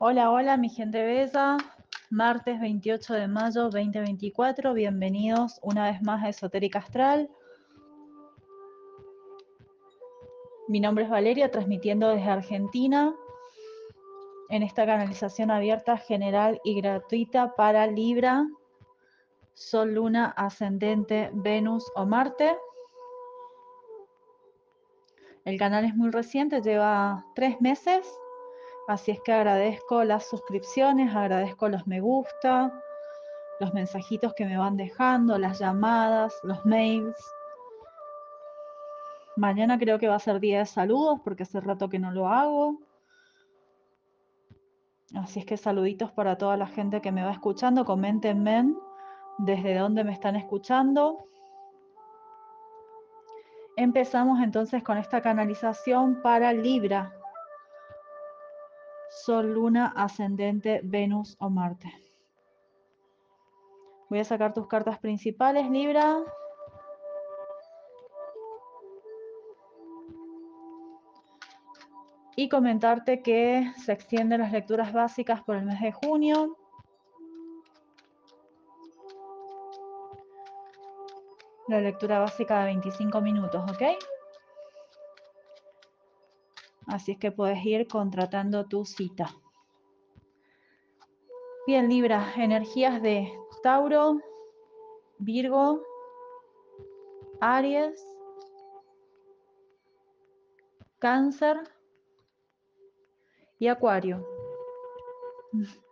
Hola, hola, mi gente bella. Martes 28 de mayo 2024. Bienvenidos una vez más a Esotérica Astral. Mi nombre es Valeria, transmitiendo desde Argentina en esta canalización abierta, general y gratuita para Libra, Sol, Luna, Ascendente, Venus o Marte. El canal es muy reciente, lleva tres meses Así es que agradezco las suscripciones, agradezco los me gusta, los mensajitos que me van dejando, las llamadas, los mails. Mañana creo que va a ser día de saludos porque hace rato que no lo hago. Así es que saluditos para toda la gente que me va escuchando. Coméntenme desde dónde me están escuchando. Empezamos entonces con esta canalización para Libra. Sol, Luna, Ascendente, Venus o Marte. Voy a sacar tus cartas principales, Libra. Y comentarte que se extienden las lecturas básicas por el mes de junio. La lectura básica de 25 minutos, ¿ok? Así es que puedes ir contratando tu cita. Bien, Libra, energías de Tauro, Virgo, Aries, Cáncer y Acuario.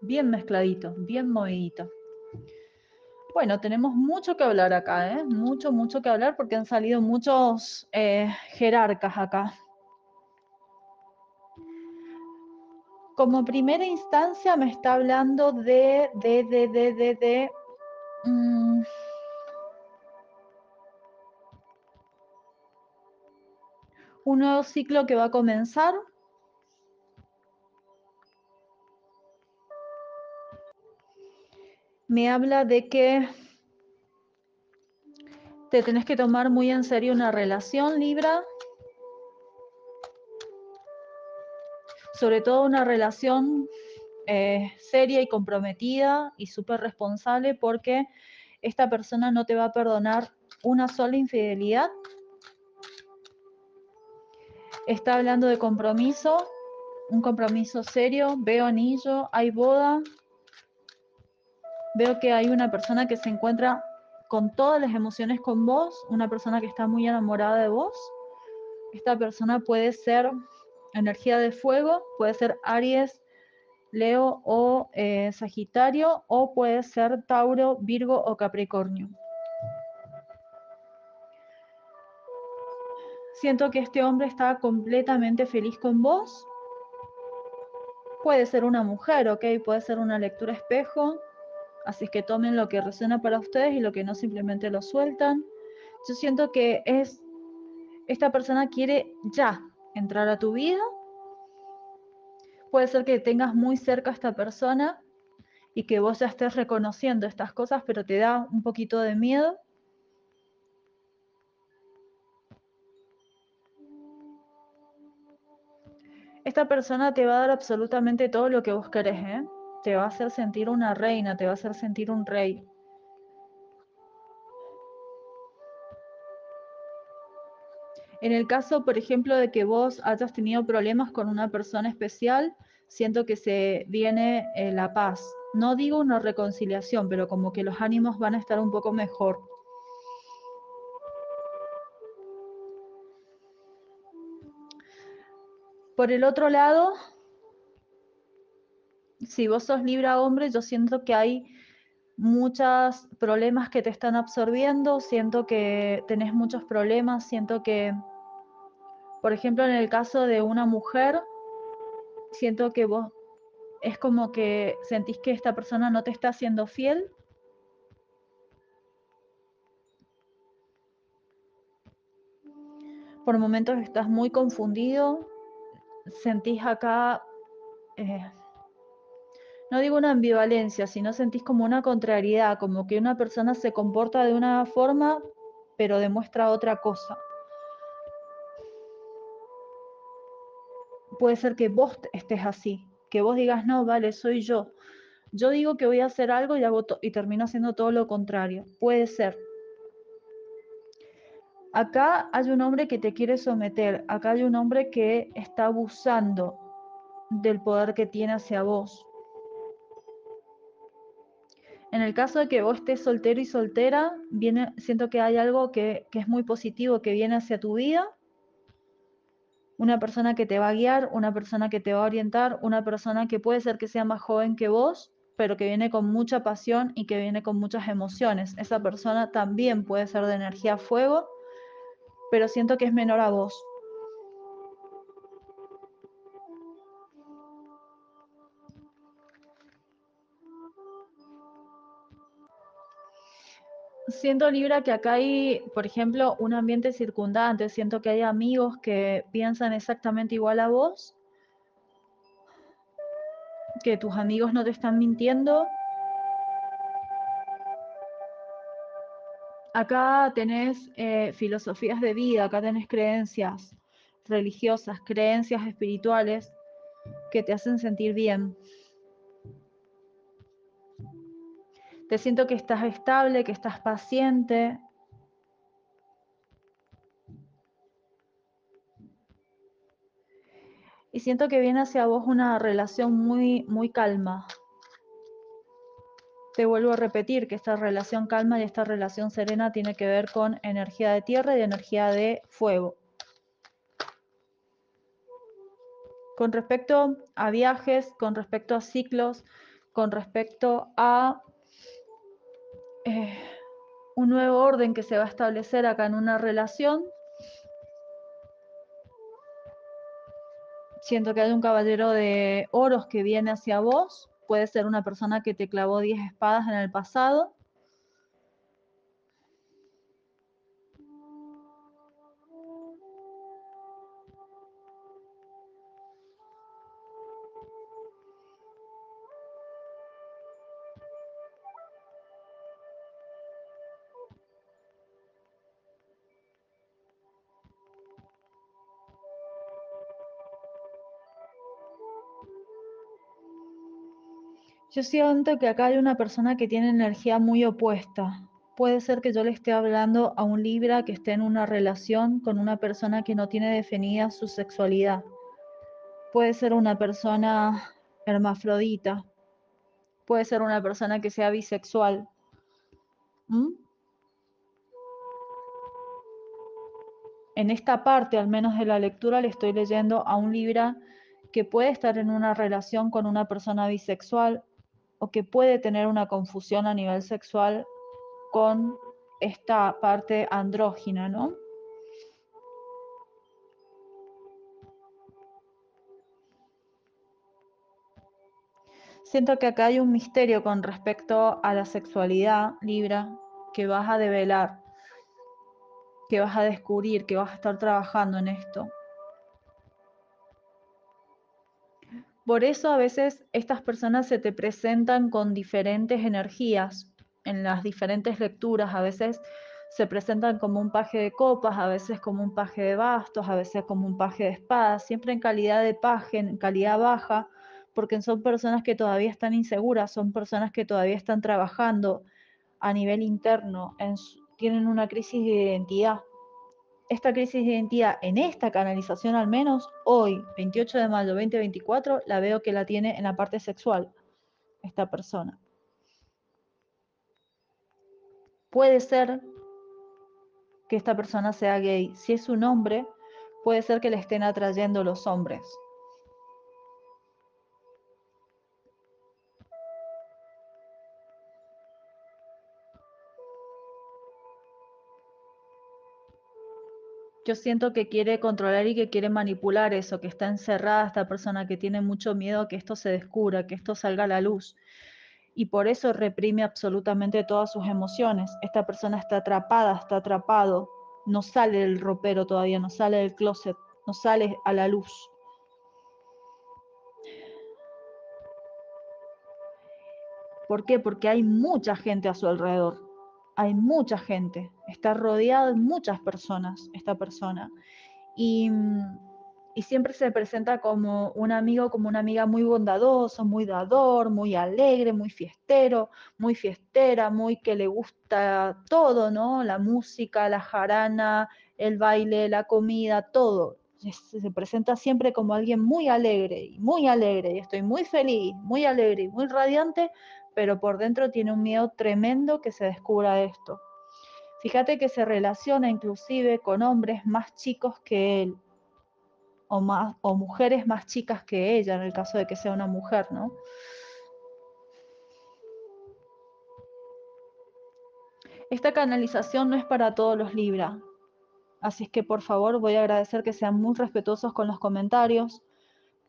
Bien mezcladito, bien movidito. Bueno, tenemos mucho que hablar acá, ¿eh? Mucho, mucho que hablar porque han salido muchos eh, jerarcas acá. Como primera instancia me está hablando de, de, de, de, de, de mm, un nuevo ciclo que va a comenzar. Me habla de que te tenés que tomar muy en serio una relación, Libra. Sobre todo una relación eh, seria y comprometida y súper responsable porque esta persona no te va a perdonar una sola infidelidad. Está hablando de compromiso, un compromiso serio, veo anillo, hay boda, veo que hay una persona que se encuentra con todas las emociones con vos, una persona que está muy enamorada de vos. Esta persona puede ser energía de fuego, puede ser Aries, Leo o eh, Sagitario, o puede ser Tauro, Virgo o Capricornio. Siento que este hombre está completamente feliz con vos. Puede ser una mujer, ¿ok? Puede ser una lectura espejo. Así que tomen lo que resuena para ustedes y lo que no simplemente lo sueltan. Yo siento que es, esta persona quiere ya, entrar a tu vida. Puede ser que tengas muy cerca a esta persona y que vos ya estés reconociendo estas cosas, pero te da un poquito de miedo. Esta persona te va a dar absolutamente todo lo que vos querés, ¿eh? Te va a hacer sentir una reina, te va a hacer sentir un rey. En el caso, por ejemplo, de que vos hayas tenido problemas con una persona especial, siento que se viene eh, la paz. No digo una reconciliación, pero como que los ánimos van a estar un poco mejor. Por el otro lado, si vos sos Libra hombre, yo siento que hay muchos problemas que te están absorbiendo, siento que tenés muchos problemas, siento que por ejemplo, en el caso de una mujer, siento que vos es como que sentís que esta persona no te está siendo fiel. Por momentos estás muy confundido, sentís acá, eh, no digo una ambivalencia, sino sentís como una contrariedad, como que una persona se comporta de una forma, pero demuestra otra cosa. Puede ser que vos estés así, que vos digas, no, vale, soy yo. Yo digo que voy a hacer algo y, y termino haciendo todo lo contrario. Puede ser. Acá hay un hombre que te quiere someter, acá hay un hombre que está abusando del poder que tiene hacia vos. En el caso de que vos estés soltero y soltera, viene, siento que hay algo que es muy positivo que viene hacia tu vida. Una persona que te va a guiar, una persona que te va a orientar, una persona que puede ser que sea más joven que vos, pero que viene con mucha pasión y que viene con muchas emociones. Esa persona también puede ser de energía fuego, pero siento que es menor a vos. Siento Libra que acá hay, por ejemplo, un ambiente circundante, siento que hay amigos que piensan exactamente igual a vos, que tus amigos no te están mintiendo. Acá tenés eh, filosofías de vida, acá tenés creencias religiosas, creencias espirituales que te hacen sentir bien. Te siento que estás estable, que estás paciente. Y siento que viene hacia vos una relación muy, muy calma. Te vuelvo a repetir que esta relación calma y esta relación serena tiene que ver con energía de tierra y energía de fuego. Con respecto a viajes, con respecto a ciclos, con respecto a eh, un nuevo orden que se va a establecer acá en una relación. Siento que hay un caballero de oros que viene hacia vos. Puede ser una persona que te clavó 10 espadas en el pasado. Yo siento que acá hay una persona que tiene energía muy opuesta. Puede ser que yo le esté hablando a un Libra que esté en una relación con una persona que no tiene definida su sexualidad. Puede ser una persona hermafrodita. Puede ser una persona que sea bisexual. ¿Mm? En esta parte, al menos de la lectura, le estoy leyendo a un Libra que puede estar en una relación con una persona bisexual o que puede tener una confusión a nivel sexual con esta parte andrógina, ¿no? Siento que acá hay un misterio con respecto a la sexualidad, Libra, que vas a develar, que vas a descubrir, que vas a estar trabajando en esto. Por eso a veces estas personas se te presentan con diferentes energías en las diferentes lecturas. A veces se presentan como un paje de copas, a veces como un paje de bastos, a veces como un paje de espadas, siempre en calidad de paje, en calidad baja, porque son personas que todavía están inseguras, son personas que todavía están trabajando a nivel interno, tienen una crisis de identidad esta crisis de identidad en esta canalización al menos hoy, 28 de mayo 2024, la veo que la tiene en la parte sexual esta persona. Puede ser que esta persona sea gay. Si es un hombre, puede ser que le estén atrayendo los hombres. Yo siento que quiere controlar y que quiere manipular eso, que está encerrada esta persona, que tiene mucho miedo que esto se descubra, que esto salga a la luz. Y por eso reprime absolutamente todas sus emociones. Esta persona está atrapada, está atrapado, no sale del ropero todavía, no sale del closet, no sale a la luz. ¿Por qué? Porque hay mucha gente a su alrededor hay mucha gente, está rodeado de muchas personas esta persona. Y mm, y siempre se presenta como un amigo, como una amiga muy bondadoso, muy dador, muy alegre, muy fiestero, muy fiestera, muy que le gusta todo, ¿no? La música, la jarana, el baile, la comida, todo. Se presenta siempre como alguien muy alegre muy alegre, y estoy muy feliz, muy alegre muy radiante, pero por dentro tiene un miedo tremendo que se descubra esto. Fíjate que se relaciona inclusive con hombres más chicos que él, o, más, o mujeres más chicas que ella, en el caso de que sea una mujer, ¿no? Esta canalización no es para todos los Libra, así es que por favor voy a agradecer que sean muy respetuosos con los comentarios,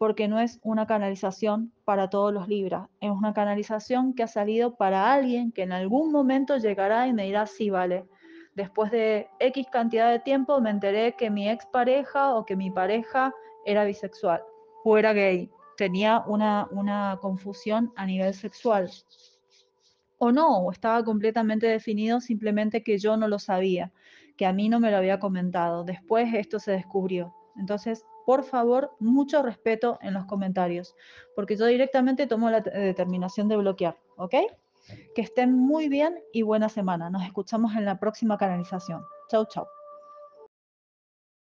porque no es una canalización para todos los Libra, es una canalización que ha salido para alguien que en algún momento llegará y me dirá, sí, vale, después de X cantidad de tiempo me enteré que mi expareja o que mi pareja era bisexual o era gay. Tenía una, una confusión a nivel sexual. O no, o estaba completamente definido, simplemente que yo no lo sabía, que a mí no me lo había comentado. Después esto se descubrió. Entonces, por favor, mucho respeto en los comentarios, porque yo directamente tomo la determinación de bloquear, ¿ok? Que estén muy bien y buena semana. Nos escuchamos en la próxima canalización. Chau, chau.